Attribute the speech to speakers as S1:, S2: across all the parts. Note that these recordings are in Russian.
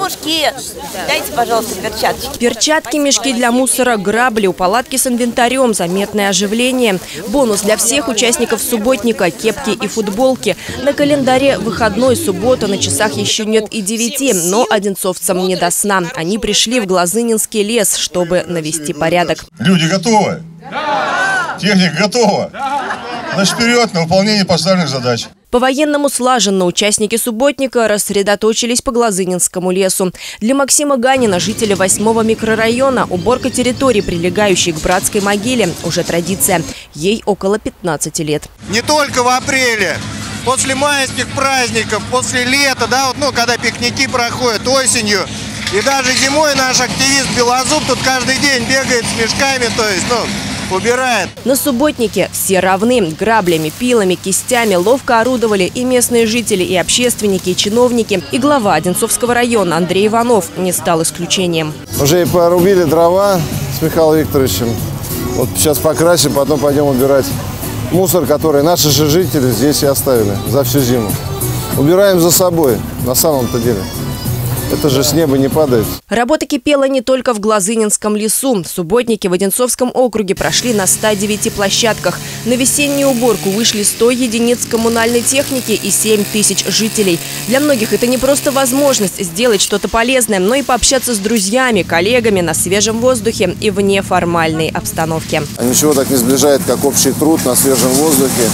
S1: Девушки, дайте, пожалуйста, перчатки.
S2: Перчатки, мешки для мусора, грабли, у палатки с инвентарем, заметное оживление. Бонус для всех участников субботника – кепки и футболки. На календаре выходной, суббота, на часах еще нет и девяти, но одинцовцам не до сна. Они пришли в Глазынинский лес, чтобы навести порядок.
S3: Люди готовы? Да! Техника готова? Да! Значит, вперед на выполнение поставленных задач.
S2: По-военному слаженно участники субботника рассредоточились по Глазынинскому лесу. Для Максима Ганина, жителя 8 микрорайона, уборка территории, прилегающей к братской могиле, уже традиция. Ей около 15 лет.
S4: Не только в апреле, после майских праздников, после лета, да, вот, ну, когда пикники проходят осенью, и даже зимой наш активист Белозуб тут каждый день бегает с мешками, то есть, ну, убирает.
S2: На субботнике все равны. Граблями, пилами, кистями ловко орудовали и местные жители, и общественники, и чиновники. И глава Одинцовского района Андрей Иванов не стал исключением.
S5: Уже и порубили дрова с Михаилом Викторовичем. Вот сейчас покрасим, потом пойдем убирать мусор, который наши же жители здесь и оставили за всю зиму. Убираем за собой, на самом-то деле. Это же с неба не падает.
S2: Работа кипела не только в Глазынинском лесу. Субботники в Одинцовском округе прошли на 109 площадках. На весеннюю уборку вышли 100 единиц коммунальной техники и 7 тысяч жителей. Для многих это не просто возможность сделать что-то полезное, но и пообщаться с друзьями, коллегами на свежем воздухе и в неформальной обстановке.
S5: Ничего так не сближает, как общий труд на свежем воздухе.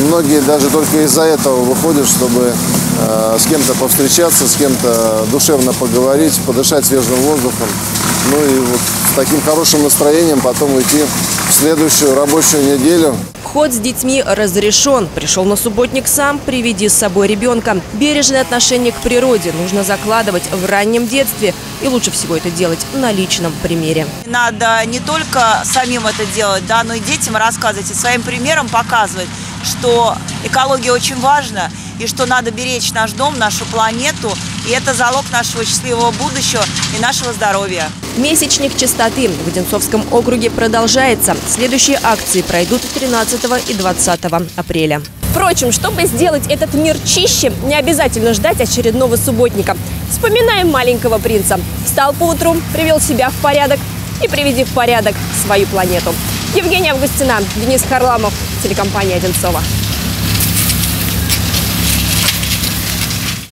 S5: И многие даже только из-за этого выходят, чтобы с кем-то повстречаться, с кем-то душевно поговорить, подышать свежим воздухом. Ну и вот с таким хорошим настроением потом уйти в следующую рабочую неделю.
S2: Вход с детьми разрешен. Пришел на субботник сам, приведи с собой ребенка. Бережное отношение к природе нужно закладывать в раннем детстве. И лучше всего это делать на личном примере.
S1: Надо не только самим это делать, да, но и детям рассказывать и своим примером показывать, что экология очень важна и что надо беречь наш дом, нашу планету. И это залог нашего счастливого будущего и нашего здоровья.
S2: Месячник чистоты в Одинцовском округе продолжается. Следующие акции пройдут 13 и 20 апреля. Впрочем, чтобы сделать этот мир чище, не обязательно ждать очередного субботника. Вспоминаем маленького принца. Встал по утру, привел себя в порядок и приведи в порядок свою планету. Евгения Августина, Денис Харламов, телекомпания «Одинцова».